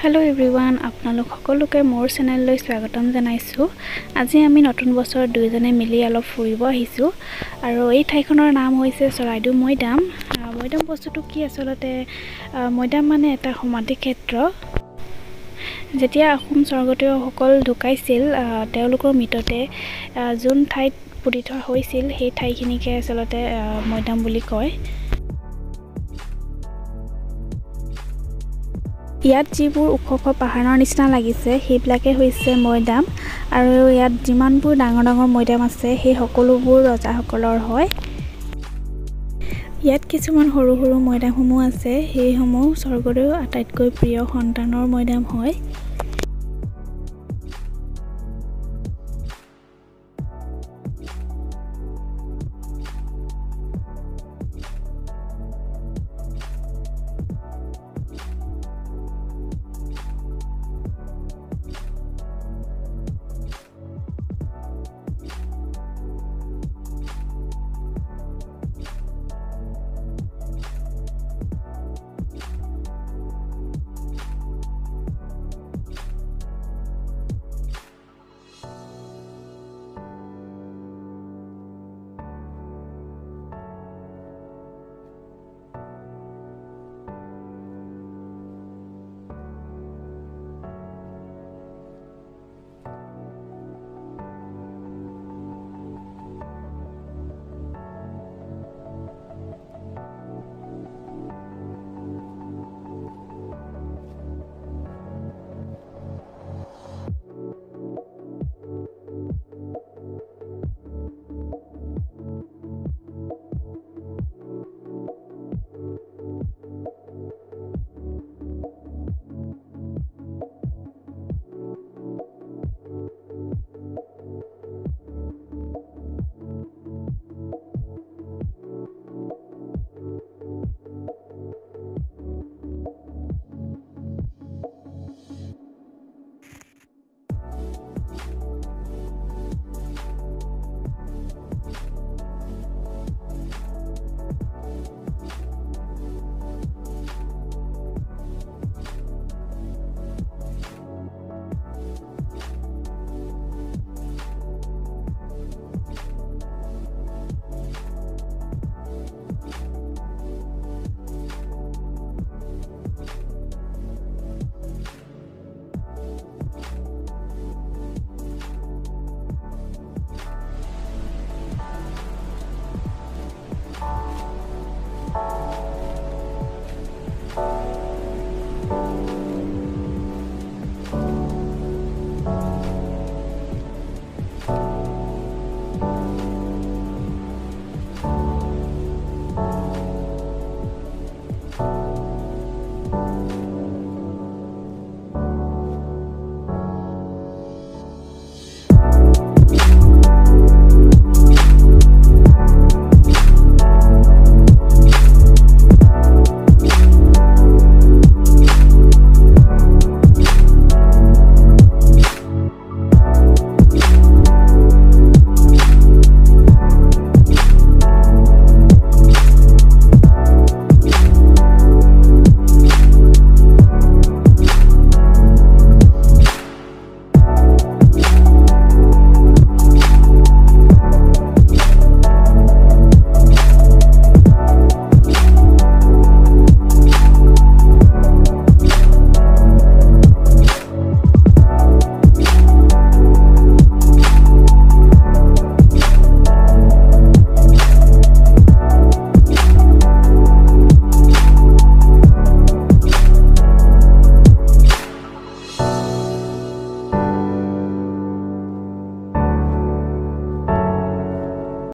Hello everyone আপোনালোক সকলোকে মোৰ চেনেললৈ স্বাগতম জনাইছোঁ। আজি আমি নতুন বছৰ দুয়োজনে মিলি অলপ ফুৰিব আহিছোঁ আৰু এই ঠাইখনৰ নাম হৈছে চৰাইদেউ মৈদাম। মৈদাম বস্তুটো কি আচলতে? মৈদাম মানে এটা সমাধি ক্ষেত্ৰ। যেতিয়া অসম স্বৰ্গদেউসকল ঢুকাইছিল তেওঁলোকৰ মৃতদেহ যোন ঠাইত পুতি থোৱা হৈছিল সেই ঠাইখিনিকে আচলতে মৈদাম বুলি কয়। ইয়াত যিবোৰ ওখ ওখ পাহাৰৰ নিচিনা লাগিছে সেইবিলাকে হৈছে মৈদাম। আৰু ইয়াত যিমানবোৰ ডাঙৰ ডাঙৰ মৈদাম আছে সেই সকলোবোৰ ৰজাসকলৰ হয়। ইয়াত কিছুমান সৰু সৰু মৈদামসমূহ আছে। সেইসমূহ স্বৰ্গদেউ আটাইতকৈ প্ৰিয় সন্তানৰ মৈদাম হয়।